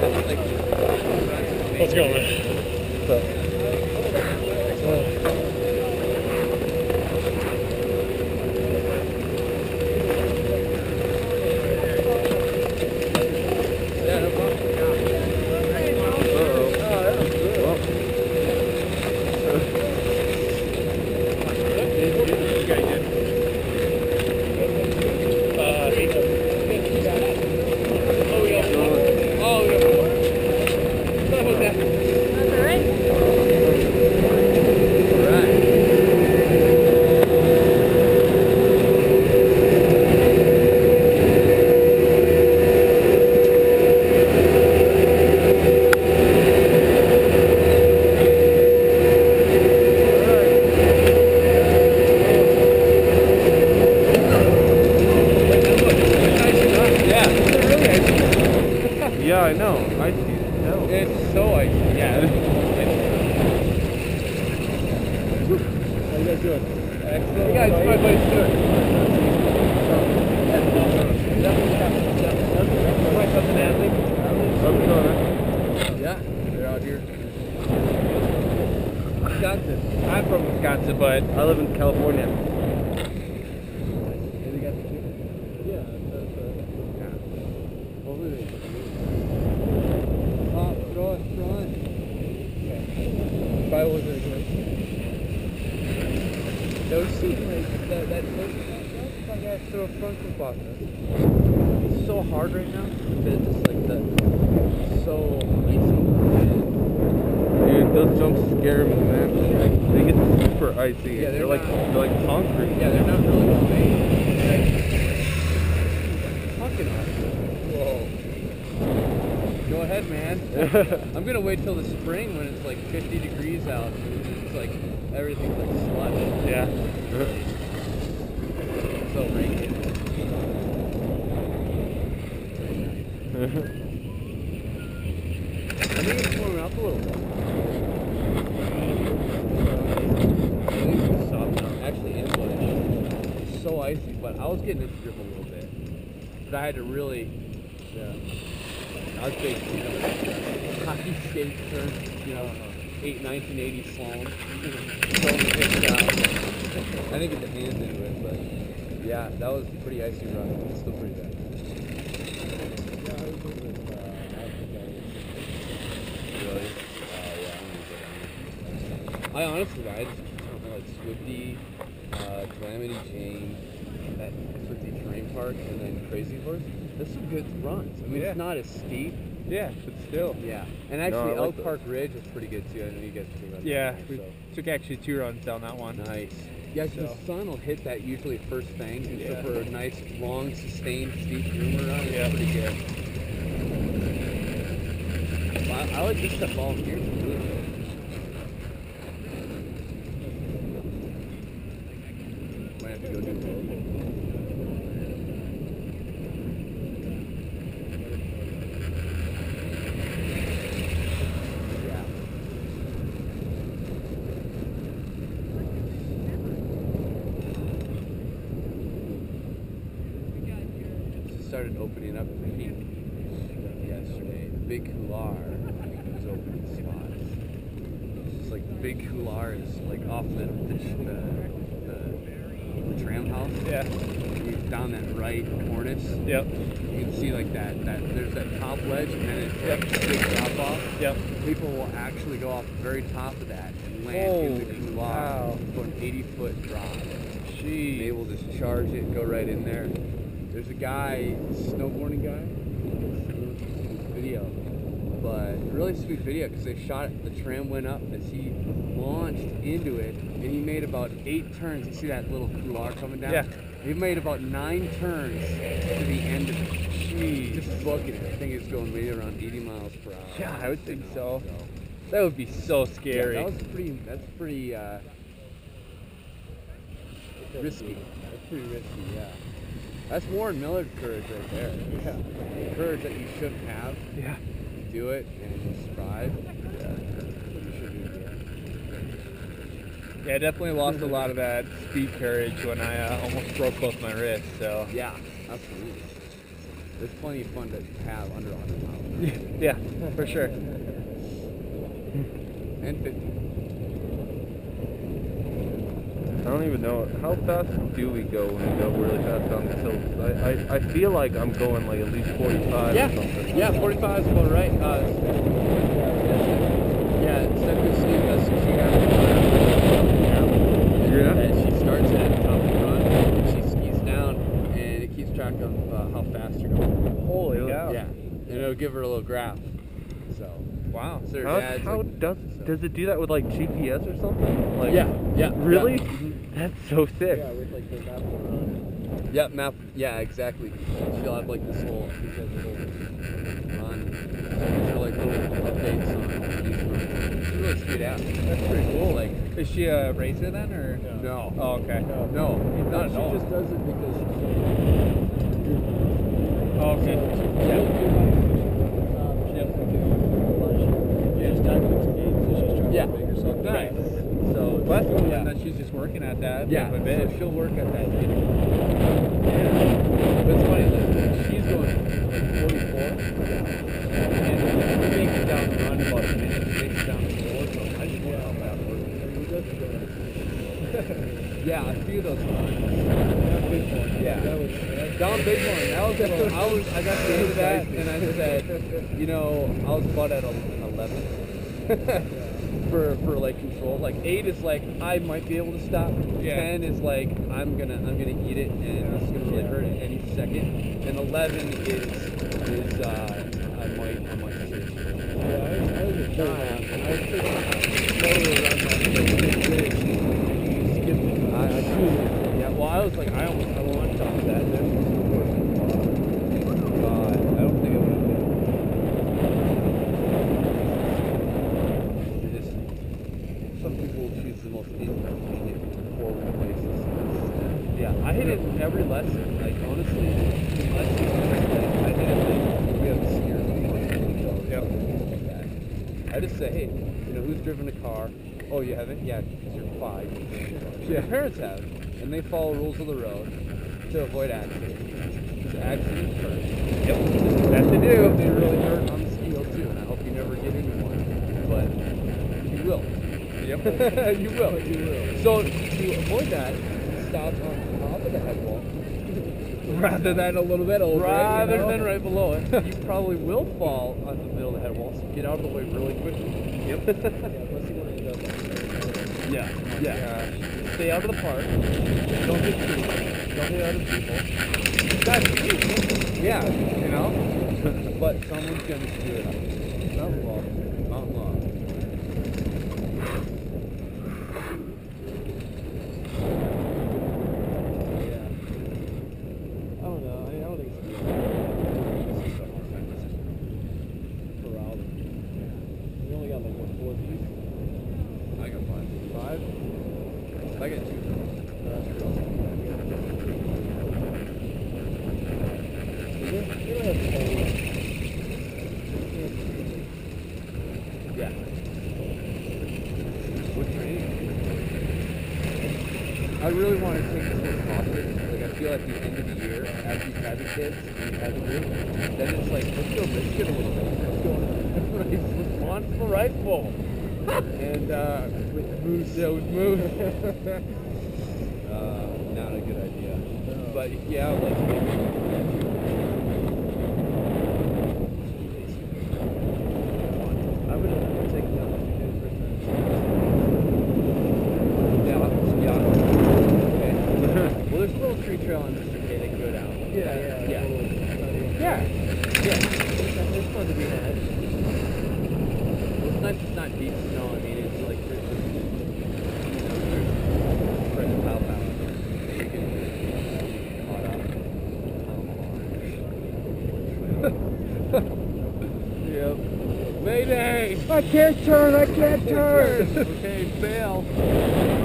Let's go, man. So. Yeah, I know. I know. It's so icy. Yeah. How you guys doing? Excellent. Guys, my buddy Stuart. Yeah, they're out here. Wisconsin. I'm from Wisconsin, but I live in California. Like that. That that guy throw a front flip it's so hard right now. but It's just like that. So icy. Dude, those jumps scare me, man. Like, they get super icy. Yeah, they're they're, like not- they're like concrete. Yeah, they're not really well made. Fucking. Whoa. Go ahead, man. I'm gonna wait till the spring when it's like 50 degrees out it's like everything's like slush. yeah. So rainy. I think it's warming up a little bit. So icy, but I was getting into grip a little bit. But I had to really, yeah. I was basically, you know, hockey skate turn, you know, eight, 1980 slalom. Throwing the uh, hips down. I didn't get the hands into it, but yeah, that was pretty icy run. It's still pretty bad. Really? I honestly, I just don't know, like Swifty, uh, Calamity Jane, that Swifty Terrain Park, and then Crazy Horse. There's some good runs. I mean, Yeah. it's not as steep. Yeah, but still. Yeah. And actually, I like Elk those. Park Ridge was pretty good too. I know you guys took runs Yeah, down we there, took actually two runs down that one. Nice. Yeah, So- the sun will hit that usually first thing, and Yeah. so for a nice, long, sustained, steep groomer run, it's Yeah. pretty good. Well, I, I like this stuff all here. It's really good. Might have to go do both. Yeah. Started opening up the peak yesterday. The Big Couloir was opening spots. It's just like the Big Couloir is like off the the, the, the, tram house. Yeah. Down that right cornice. Yep. You can see like that that there's that top ledge and then it's Yep. like a big drop off. Yep. People will actually go off the very top of that and land in the couloir cow. for an 80 foot drop. Jeez. They will just charge it and go right in there. There's a guy, snowboarding guy, video, but really sweet video because they shot it. The tram went up as he launched into it, and he made about eight turns. You see that little couloir coming down? Yeah. He made about nine turns to the end of it. Jeez. Just booking it. I think it's going maybe around 80 miles per hour. Yeah, I would think You so. That would be so scary. Yeah, that was pretty. That's pretty uh, risky. That's pretty risky. Yeah. That's Warren Miller courage right there. Yeah. Courage that you shouldn't have. yeah. You do it and you strive. Yeah. You should do it. Yeah, I definitely lost a lot of that speed courage when I uh, almost broke both my wrists. So Yeah, absolutely. There's plenty of fun to have under 100 miles. yeah, for sure. And 50. I don't even know how fast do we go when we go really fast down these hills. I, I, I feel like I'm going like at least 45 Yeah, or something. yeah, 45 is about right. Uh, yeah, Stephanie Steve does she has Yeah. And she starts at the top of the run, and she skis down, and it keeps track of uh, how fast you're going. Holy cow! Yeah, and it'll give her a little graph. So, Wow. so How, how like, does does it do that with like GPS or something? Like yeah, yeah, Really? Yeah. That's so sick. Yeah, with like the map of. Yeah, map. Yeah, exactly. She'll have like this whole, she has a whole run. These are like little updates on each run. She's really sweet app. That's pretty cool. Like, Is she a racer then, or no. Oh, okay. No, not at all. She just does it because Oh, okay. Yeah. So Well, that's cool. Yeah. And she's just working at that. Yeah, bit by so bit. she'll work at that. Yeah. But it's funny, like, she's going like 44, and we make it down the run about a minute, makes it down the floor, so I just know how that works. Yeah, a few of those Bighorn. Yeah. That was, that, Down Bighorn. That was a, I was I got to the end of that and I said, you know, I was about at an eleven for for like control. Like eight is like I might be able to stop. Yeah. Ten is like I'm gonna I'm gonna eat it and it's gonna really hurt it any second. And eleven is is uh I might I might seriously. Yeah, I, I was a nine. I took totally around that six. Skipped it. I, I truly, yeah. Well, I was like, I almost, I want to stop that. God, I don't think I would have been. It just, some people choose the most inconvenient, horrible places. Yeah, I hit it in every lesson. Like honestly, in lessons, I hit it like we have a. Yep. Like that. I just say, hey, you know, who's driven a car? Oh, you haven't? Yeah, because you're five. Your parents have, and they follow rules of the road to avoid accidents. Because accidents hurt. Yep. That they do. They really hurt on the scale too, and I hope you never get into one. But you will. Yep. you will. You will. So to avoid that, stop on top of the head wall. Rather than a little bit over. it, you Rather know? than right below it, you probably will fall on the middle of the headwall. So get out of the way really quickly. Yep. Yeah, to end up Yeah, oh yeah. Stay out of the park. Don't hit trees. Don't hit other people. That's. Yeah, you know. but someone's gonna screw it up. Mountain law. Mountain law. Yeah. I don't know. I, I don't think it's corralled. We only got like what four piece. I got five. Five. I got two. We don't, we don't have phones. Yeah. What training? I really want to take this more cautious. Like I feel at the end of the year, after you've had the kids and had the group, then it's like let's go risk it a little bit. Let's go launch the rifle. and uh, with moose, yeah, with moose. uh, not a good idea. But yeah, like maybe. I would have taken down like two Yeah, yeah. Okay. well, there's a little tree trail on Mr. K that can go down. Yeah, yeah. Yeah. Little, Yeah. Yeah. There's fun to be had. Well, it's not, it's not deep snow. I mean, it's like there's, you know, there's spread of power. So you get caught up. yep. Mayday! I can't turn. I can't turn. okay, fail.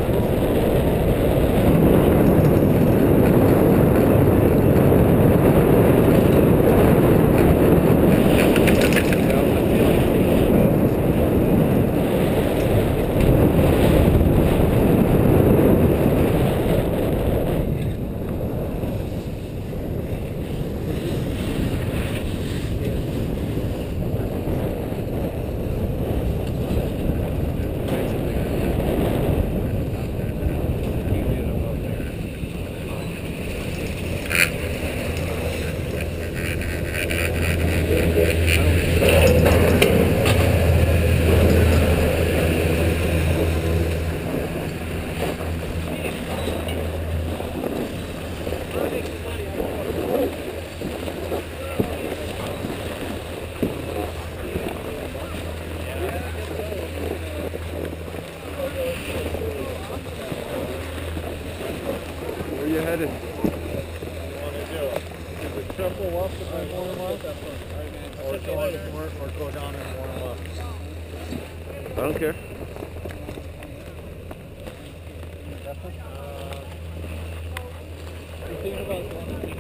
Triple up if I warm up. Or go, or, or go down and warm up. I don't care. You thinking about going to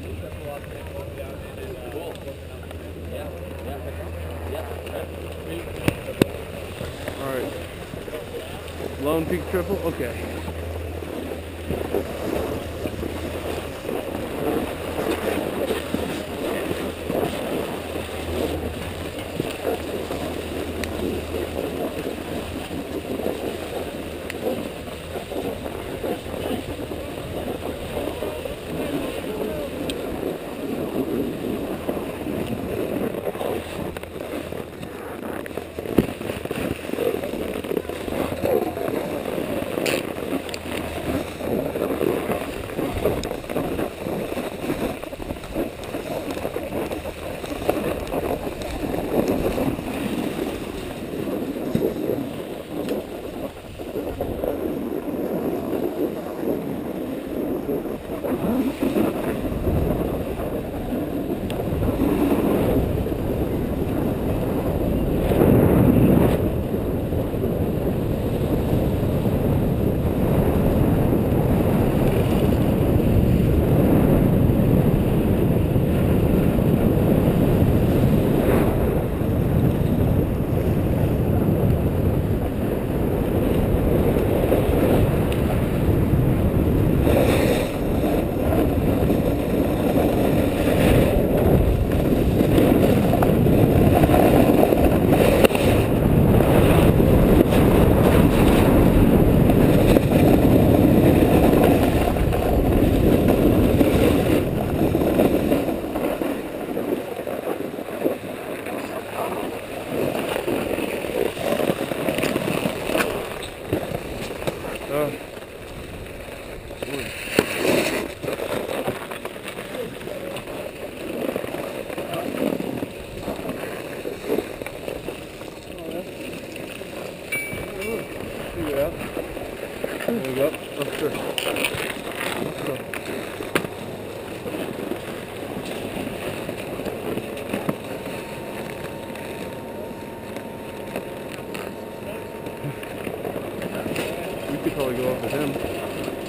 probably go up with him.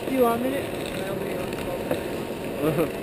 Do you want me to?